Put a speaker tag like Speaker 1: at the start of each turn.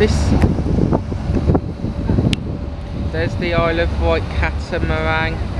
Speaker 1: This there's the Isle of Wight catamaran.